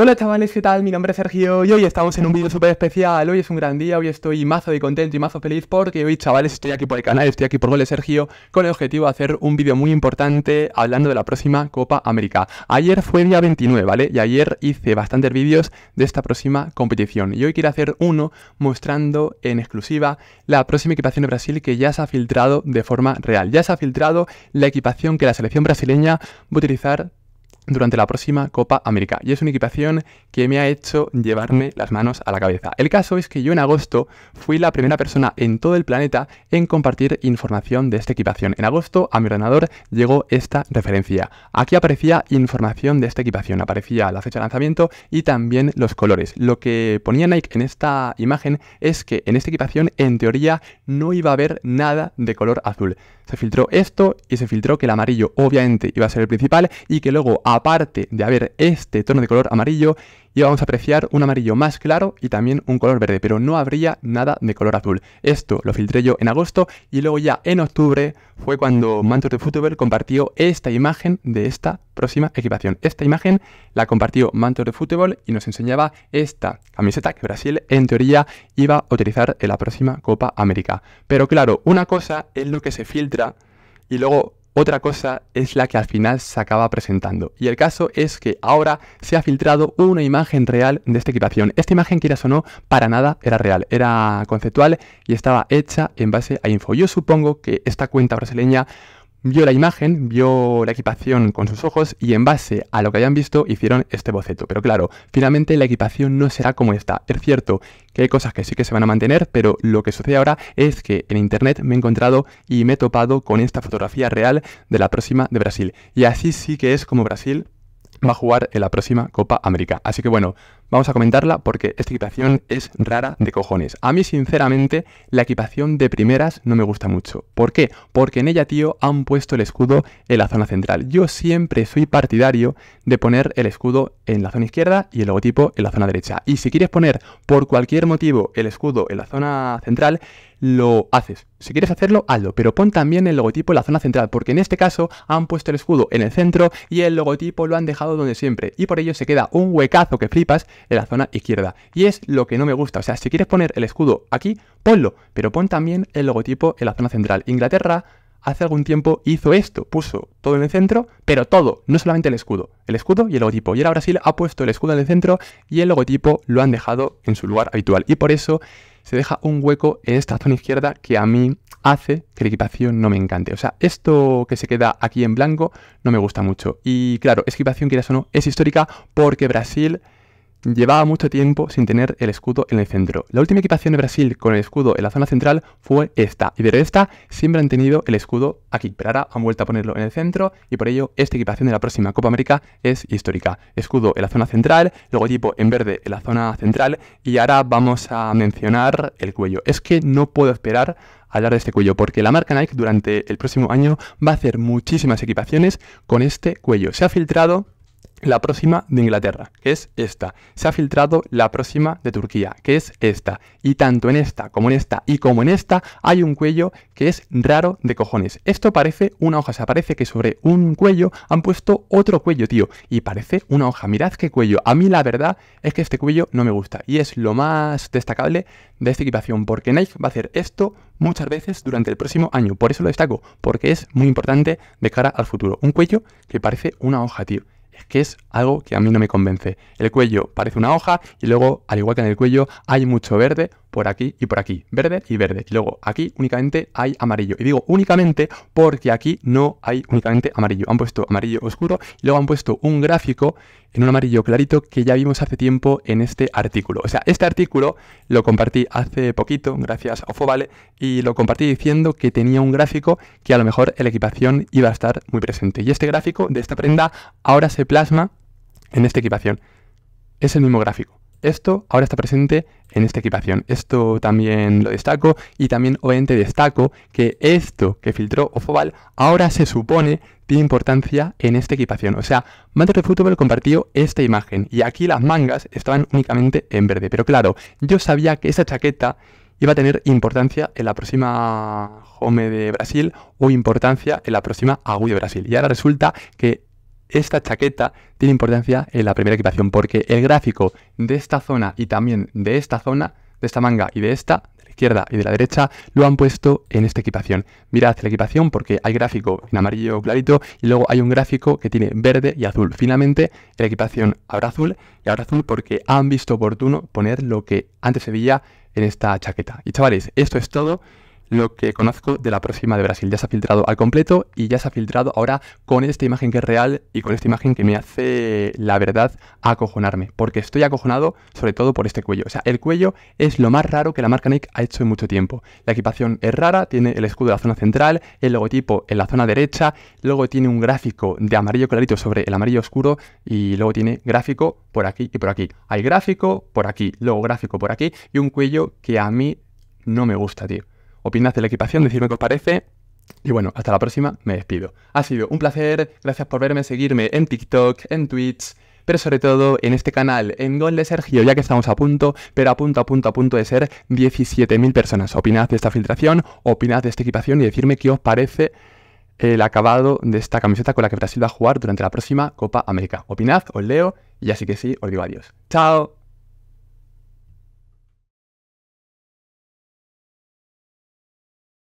Hola chavales, ¿qué tal? Mi nombre es Sergio y hoy estamos en un vídeo súper especial. Hoy es un gran día, hoy estoy mazo de contento y mazo feliz porque hoy chavales estoy aquí por el canal, estoy aquí por Gole Sergio con el objetivo de hacer un vídeo muy importante hablando de la próxima Copa América. Ayer fue día 29, ¿vale? Y ayer hice bastantes vídeos de esta próxima competición y hoy quiero hacer uno mostrando en exclusiva la próxima equipación de Brasil que ya se ha filtrado de forma real. Ya se ha filtrado la equipación que la selección brasileña va a utilizar durante la próxima Copa América y es una equipación que me ha hecho llevarme las manos a la cabeza. El caso es que yo en agosto fui la primera persona en todo el planeta en compartir información de esta equipación. En agosto a mi ordenador llegó esta referencia. Aquí aparecía información de esta equipación, aparecía la fecha de lanzamiento y también los colores. Lo que ponía Nike en esta imagen es que en esta equipación en teoría no iba a haber nada de color azul. Se filtró esto y se filtró que el amarillo obviamente iba a ser el principal y que luego a aparte de haber este tono de color amarillo, íbamos a apreciar un amarillo más claro y también un color verde, pero no habría nada de color azul. Esto lo filtré yo en agosto y luego ya en octubre fue cuando Mantos de Football compartió esta imagen de esta próxima equipación. Esta imagen la compartió Mantos de Football y nos enseñaba esta camiseta que Brasil en teoría iba a utilizar en la próxima Copa América. Pero claro, una cosa es lo que se filtra y luego otra cosa es la que al final se acaba presentando. Y el caso es que ahora se ha filtrado una imagen real de esta equipación. Esta imagen, quieras o no, para nada era real, era conceptual y estaba hecha en base a info. Yo supongo que esta cuenta brasileña vio la imagen, vio la equipación con sus ojos y en base a lo que hayan visto hicieron este boceto. Pero claro, finalmente la equipación no será como esta. Es cierto que hay cosas que sí que se van a mantener, pero lo que sucede ahora es que en internet me he encontrado y me he topado con esta fotografía real de la próxima de Brasil. Y así sí que es como Brasil va a jugar en la próxima Copa América. Así que bueno, vamos a comentarla porque esta equipación es rara de cojones. A mí sinceramente la equipación de primeras no me gusta mucho. ¿Por qué? Porque en ella, tío, han puesto el escudo en la zona central. Yo siempre soy partidario de poner el escudo en la zona izquierda y el logotipo en la zona derecha. Y si quieres poner por cualquier motivo el escudo en la zona central, lo haces. Si quieres hacerlo, hazlo, pero pon también el logotipo en la zona central, porque en este caso han puesto el escudo en el centro y el logotipo lo han dejado donde siempre, y por ello se queda un huecazo que flipas en la zona izquierda. Y es lo que no me gusta, o sea, si quieres poner el escudo aquí, ponlo, pero pon también el logotipo en la zona central. Inglaterra hace algún tiempo hizo esto, puso todo en el centro, pero todo, no solamente el escudo, el escudo y el logotipo. Y ahora Brasil ha puesto el escudo en el centro y el logotipo lo han dejado en su lugar habitual. Y por eso se deja un hueco en esta zona izquierda que a mí hace que la equipación no me encante. O sea, esto que se queda aquí en blanco no me gusta mucho. Y claro, esta equipación, quieras o no, es histórica porque Brasil llevaba mucho tiempo sin tener el escudo en el centro. La última equipación de Brasil con el escudo en la zona central fue esta, y de esta siempre han tenido el escudo aquí, pero ahora han vuelto a ponerlo en el centro y por ello esta equipación de la próxima Copa América es histórica. Escudo en la zona central, logotipo en verde en la zona central y ahora vamos a mencionar el cuello. Es que no puedo esperar hablar de este cuello, porque la marca Nike durante el próximo año va a hacer muchísimas equipaciones con este cuello. Se ha filtrado la próxima de Inglaterra, que es esta. Se ha filtrado la próxima de Turquía, que es esta. Y tanto en esta como en esta y como en esta hay un cuello que es raro de cojones. Esto parece una hoja, se parece que sobre un cuello han puesto otro cuello, tío. Y parece una hoja. Mirad qué cuello. A mí la verdad es que este cuello no me gusta. Y es lo más destacable de esta equipación, porque Nike va a hacer esto muchas veces durante el próximo año. Por eso lo destaco, porque es muy importante de cara al futuro. Un cuello que parece una hoja, tío es que es algo que a mí no me convence. El cuello parece una hoja y luego, al igual que en el cuello, hay mucho verde por aquí y por aquí. Verde y verde. Y luego aquí únicamente hay amarillo. Y digo únicamente porque aquí no hay únicamente amarillo. Han puesto amarillo oscuro y luego han puesto un gráfico en un amarillo clarito que ya vimos hace tiempo en este artículo. O sea, este artículo lo compartí hace poquito, gracias a Ofovale, y lo compartí diciendo que tenía un gráfico que a lo mejor en la equipación iba a estar muy presente. Y este gráfico de esta prenda ahora se plasma en esta equipación. Es el mismo gráfico. Esto ahora está presente en esta equipación. Esto también lo destaco y también obviamente destaco que esto que filtró Ofobal ahora se supone tiene importancia en esta equipación. O sea, Matter Football compartió esta imagen y aquí las mangas estaban únicamente en verde. Pero claro, yo sabía que esa chaqueta iba a tener importancia en la próxima Home de Brasil o importancia en la próxima Agui de Brasil. Y ahora resulta que esta chaqueta tiene importancia en la primera equipación porque el gráfico de esta zona y también de esta zona, de esta manga y de esta, de la izquierda y de la derecha, lo han puesto en esta equipación. Mirad la equipación porque hay gráfico en amarillo clarito y luego hay un gráfico que tiene verde y azul. Finalmente, en la equipación habrá azul y habrá azul porque han visto oportuno poner lo que antes se veía en esta chaqueta. Y chavales, esto es todo lo que conozco de la próxima de Brasil. Ya se ha filtrado al completo y ya se ha filtrado ahora con esta imagen que es real y con esta imagen que me hace, la verdad, acojonarme. Porque estoy acojonado sobre todo por este cuello. O sea, el cuello es lo más raro que la marca Nike ha hecho en mucho tiempo. La equipación es rara, tiene el escudo en la zona central, el logotipo en la zona derecha, luego tiene un gráfico de amarillo clarito sobre el amarillo oscuro y luego tiene gráfico por aquí y por aquí. Hay gráfico por aquí, luego gráfico por aquí y un cuello que a mí no me gusta, tío opinad de la equipación, decidme qué os parece. Y bueno, hasta la próxima, me despido. Ha sido un placer, gracias por verme, seguirme en TikTok, en Twitch, pero sobre todo en este canal, en Gol de Sergio, ya que estamos a punto, pero a punto, a punto, a punto de ser 17.000 personas. Opinad de esta filtración, opinad de esta equipación y decirme qué os parece el acabado de esta camiseta con la que Brasil va a jugar durante la próxima Copa América. Opinad, os leo y así que sí, os digo adiós. ¡Chao!